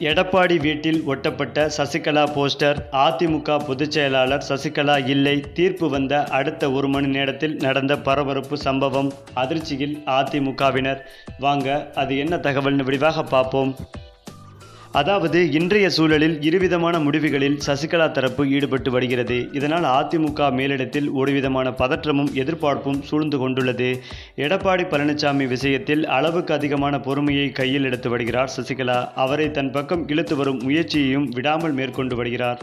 எடப்பாடி வீட்டில் ஒட்டப்பட்ட சசிகலா போஸ்டர் அதிமுக பொதுச் செயலாளர் சசிகலா இல்லை தீர்ப்பு வந்த அடுத்த ஒரு மணி நேரத்தில் நடந்த பரபரப்பு சம்பவம் அதிர்ச்சியில் அதிமுகவினர். வாங்க அது என்ன தகவல்னு விரிவாக பார்ப்போம். அதாவது இன்றைய சூழலில் இருவிதமான முடிவுகளில் சசிகலா தரப்பு ஈடுபட்டு வருகிறது. இதனால் அதிமுக மேலிடத்தில் ஒருவிதமான பதற்றமும் எதிர்பார்ப்பும் சூழ்ந்து கொண்டுள்ளது. எடப்பாடி பழனிசாமி விஷயத்தில் அளவுக்கு அதிகமான பொறுமையை கையில் எடுத்து வருகிறார் சசிகலா. அவரை தன் பக்கம் இழுத்து வரும் முயற்சியையும் விடாமல் மேற்கொண்டு வருகிறார்.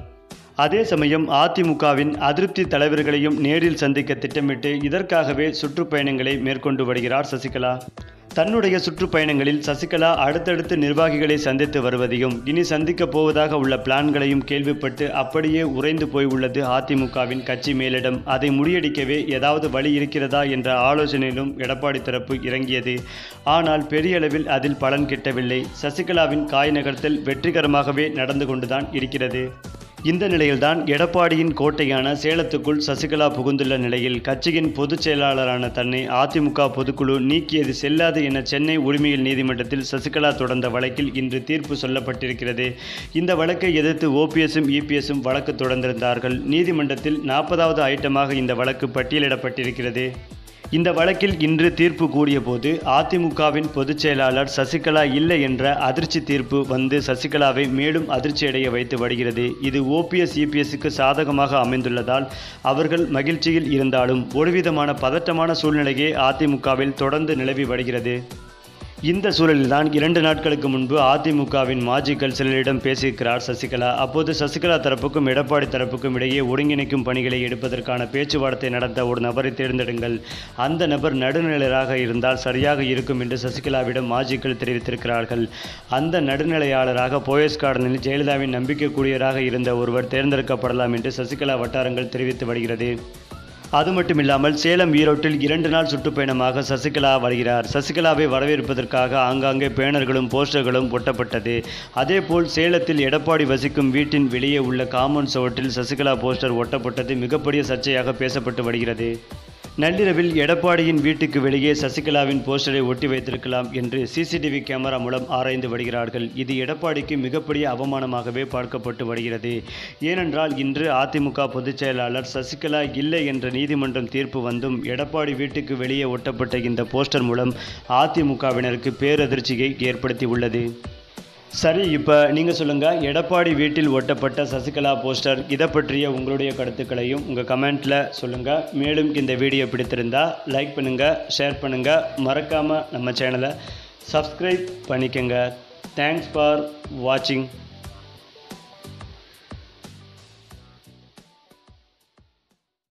அதே சமயம் அதிமுகவின் அதிருப்தி தலைவர்களையும் நேரில் சந்திக்க திட்டமிட்டு இதற்காகவே சுற்றுப்பயணங்களை மேற்கொண்டு வருகிறார் சசிகலா. தன்னுடைய சுற்றுப்பயணங்களில் சசிகலா அடுத்தடுத்து நிர்வாகிகளை சந்தித்து வருவதையும் இனி சந்திக்கப் போவதாக உள்ள பிளான்களையும் கேள்விப்பட்டு அப்படியே உறைந்து போய் உள்ளது அதிமுகவின் கட்சி மேலிடம். அதை முறியடிக்கவே ஏதாவது வழி இருக்கிறதா என்ற ஆலோசனையிலும் எடப்பாடி தரப்பு இறங்கியது. ஆனால் பெரிய அளவில் அதில் பலன் கிட்டவில்லை. சசிகலாவின் காய் நகர்த்தல் வெற்றிகரமாகவே நடந்து கொண்டுதான் இருக்கிறது. இந்த நிலையில்தான் எடப்பாடியின் கோட்டையான சேலத்துக்குள் சசிகலா புகுந்துள்ள நிலையில் கட்சியின் பொதுச் செயலாளரான தன்னை அதிமுக பொதுக்குழு நீக்கியது செல்லாது என சென்னை உரிமையில் நீதிமன்றத்தில் சசிகலா தொடர்ந்த வழக்கில் இன்று தீர்ப்பு சொல்லப்பட்டிருக்கிறது. இந்த வழக்கை எதிர்த்து ஓபிஎஸும் இபிஎஸும் வழக்கு தொடர்ந்திருந்தார்கள். நீதிமன்றத்தில் நாற்பதாவது ஐட்டமாக இந்த வழக்கு பட்டியலிடப்பட்டிருக்கிறது. இந்த வழக்கில் இன்று தீர்ப்பு கூறிய போது அதிமுகவின் பொதுச் செயலாளர் சசிகலா இல்லை என்ற அதிர்ச்சி தீர்ப்பு வந்து சசிகலாவை மேலும் அதிர்ச்சியடைய வைத்து வருகிறது. இது ஓபிஎஸ் இபிஎஸ்க்கு சாதகமாக அமைந்துள்ளதால் அவர்கள் மகிழ்ச்சியில் இருந்தாலும் ஒருவிதமான பதட்டமான சூழ்நிலையே அதிமுகவில் தொடர்ந்து நிலவி வருகிறது. இந்த சூழலில்தான் இரண்டு நாட்களுக்கு முன்பு அதிமுகவின் மாஜிக்கள் சிலரிடம் பேசியிருக்கிறார் சசிகலா. அப்போது சசிகலா தரப்புக்கும் எடப்பாடி தரப்புக்கும் இடையே ஒருங்கிணைக்கும் பணிகளை எடுப்பதற்கான பேச்சுவார்த்தை நடத்த ஒரு நபரை தேர்ந்தெடுங்கள். அந்த நபர் நடுநிலையராக இருந்தால் சரியாக இருக்கும் என்று சசிகலாவிடம் மாஜிக்கள் தெரிவித்திருக்கிறார்கள். அந்த நடுநிலையாளராக போயஸ் கார்டனில் ஜெயலலிதாவின் நம்பிக்கைக்குரியராக இருந்த ஒருவர் தேர்ந்தெடுக்கப்படலாம் என்று சசிகலா வட்டாரங்கள் தெரிவித்து வருகிறது. அது மட்டுமில்லாமல் சேலம் ஈரோட்டில் இரண்டு நாள் சுற்றுப்பயணமாக சசிகலா வருகிறார். சசிகலாவை வரவேற்பதற்காக ஆங்காங்கே பேனர்களும் போஸ்டர்களும் ஒட்டப்பட்டது. அதேபோல் சேலத்தில் எடப்பாடி வசிக்கும் வீட்டின் வெளியே உள்ள காமன் சுவற்றில் சசிகலா போஸ்டர் ஒட்டப்பட்டது. மிகப்பெரிய சர்ச்சையாக பேசப்பட்டு வருகிறது. நள்ளிரவில் எடப்பாடியின் வீட்டுக்கு வெளியே சசிகலாவின் போஸ்டரை ஒட்டி வைத்திருக்கலாம் என்று சிசிடிவி கேமரா மூலம் ஆராய்ந்து வருகிறார்கள். இது எடப்பாடிக்கு மிகப்பெரிய அவமானமாகவே பார்க்கப்பட்டு வருகிறது. ஏனென்றால் இன்று அதிமுக பொதுச் செயலாளர் சசிகலா இல்லை என்ற நீதிமன்றம் தீர்ப்பு வந்தும் எடப்பாடி வீட்டுக்கு வெளியே ஒட்டப்பட்ட இந்த போஸ்டர் மூலம் அதிமுகவினருக்கு பேரதிர்ச்சியை ஏற்படுத்தி உள்ளது சரி இப்போ நீங்கள் சொல்லுங்கள் எடப்பாடி வீட்டில் ஒட்டப்பட்ட சசிகலா போஸ்டர் இதை பற்றிய உங்களுடைய கருத்துக்களையும் உங்கள் கமெண்ட்டில் சொல்லுங்கள் மேலும் இந்த வீடியோ பிடித்திருந்தால் லைக் பண்ணுங்கள் ஷேர் பண்ணுங்கள் மறக்காமல் நம்ம சேனலை சப்ஸ்கிரைப் பண்ணிக்கோங்க. தேங்க்ஸ் ஃபார் வாட்சிங்